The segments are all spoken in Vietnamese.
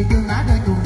Me nada do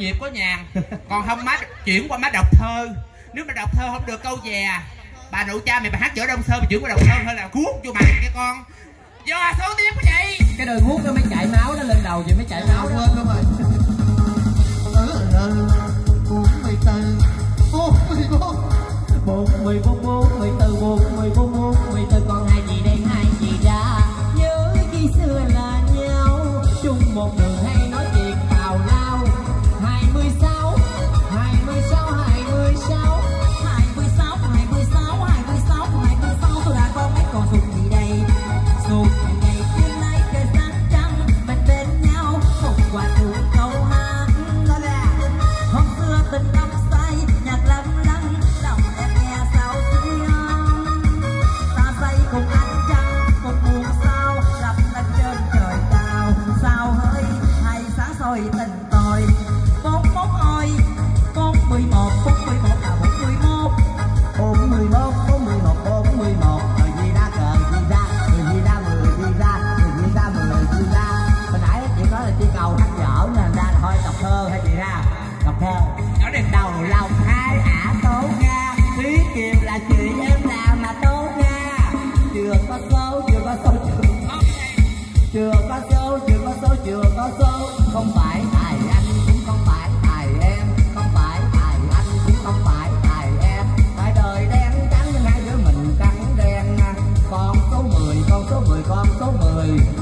nhịp có nhàn còn không má chuyển qua má đọc thơ. Nếu mà đọc thơ không được câu về bà nội cha mày bà hát chở đông sơn mà chuyển qua đọc thơ hơi là cuốc vô mặt cái con. Do à, số tiếng của vậy. Cái đời cuốn nó mới chạy máu nó lên đầu vậy mới chạy máu quên đúng rồi bốn mươi bốn bốn mươi bốn bốn mươi bốn bốn mươi bốn bốn. xấu chưa có xấu chưa có xấu chưa có xấu chưa có xấu không phải tài anh cũng không phải tài em. Không phải tài anh cũng không phải tài em. Tại đời đen trắng, hai đứa mình trắng đen. Con số mười, con số mười, con số mười.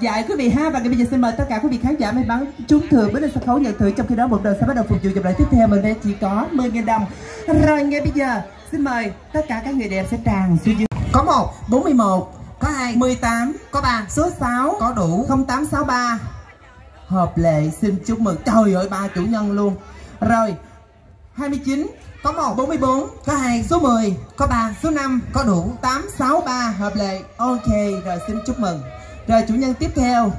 Giải quý vị ha. Và bây giờ xin mời tất cả quý vị khán giả may mắn trúng thưởng với lên sân khấu nhận thưởng. Trong khi đó một đời sẽ bắt đầu phục vụ dòng lại tiếp theo. Mình đây chỉ có 10.000 đồng. Rồi ngay bây giờ xin mời tất cả các người đẹp sẽ tràn xuống dưới. Có một 41 có hai 18 có ba số 6 có đủ. 0863 hợp lệ xin chúc mừng. Trời ơi ba chủ nhân luôn. Rồi 29 có 1 44 có 2 số 10 có 3 số 5 có đủ. 863 hợp lệ. Ok rồi xin chúc mừng rồi chủ nhân tiếp theo.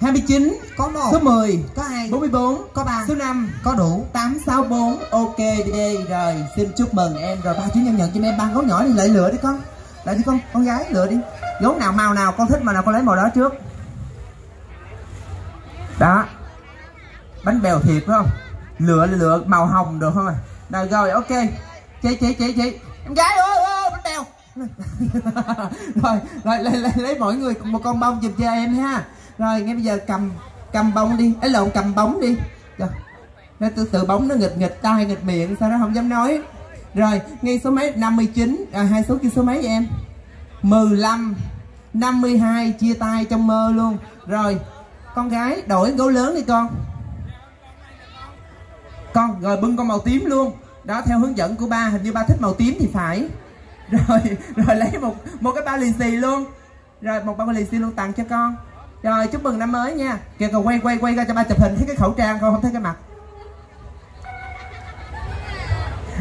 29 có 1 số 10 có 2 44 có 3 số 5 có đủ. 864 ok đi. Rồi xin chúc mừng em. Rồi ba chủ nhân nhận cho em ba gấu nhỏ đi. Lại lựa đi con. Lại đi con con gái lựa đi. Gấu nào màu nào con thích màu nào con lấy màu đó trước. Đó. Bánh bèo thiệt phải không? Lựa lựa màu hồng được không à rồi rồi ok. Chị chị chị chị em gái ơi rồi rồi lấy, lấy, lấy mỗi người một con bông giùm cho em ha. Rồi ngay bây giờ cầm cầm bông đi. Ấy lộn cầm bóng đi. Rồi nó từ từ bóng nó nghịch nghịch tai nghịch miệng sao nó không dám nói. Rồi ngay số mấy? 59 à, hai số kia số mấy vậy em? 15 52 chia tay trong mơ luôn. Rồi con gái đổi gấu lớn đi con. Con rồi bưng con màu tím luôn. Đó theo hướng dẫn của ba hình như ba thích màu tím thì phải. rồi rồi lấy một một cái bao lì xì luôn. Rồi, một bao lì xì luôn tặng cho con. Rồi, chúc mừng năm mới nha. Kìa còn quay quay quay ra cho ba chụp hình. Thấy cái khẩu trang con không thấy cái mặt.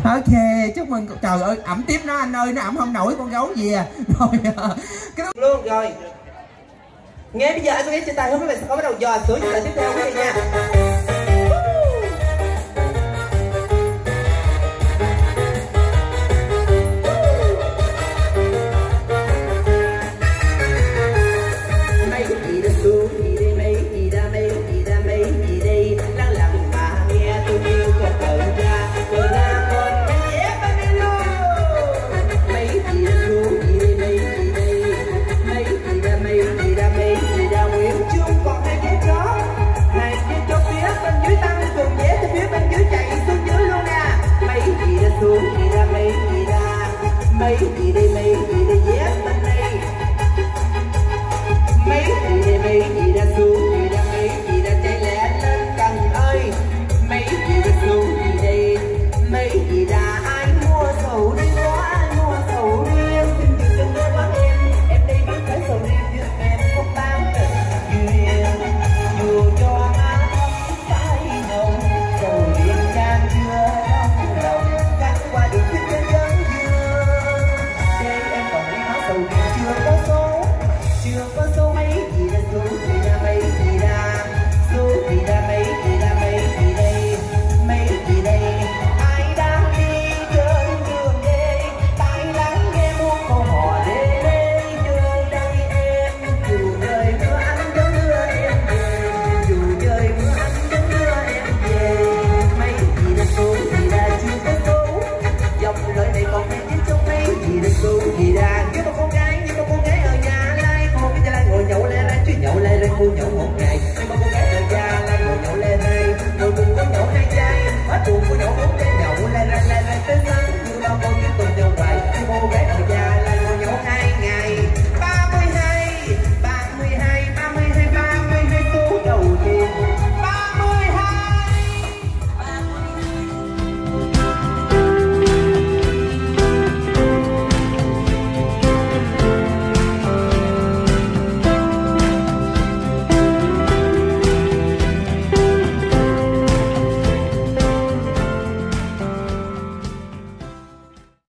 Ok, chúc mừng trời ơi, ẩm tiếp nó anh ơi, nó ẩm không nổi, con gấu gì à. Rồi ờ, cái luôn rồi. Nghe bây giờ anh sẽ chia tay, không với là sẽ có bắt đầu dò sửa những lời tiếp theo quý vị nha. cô nhỏ một ngàn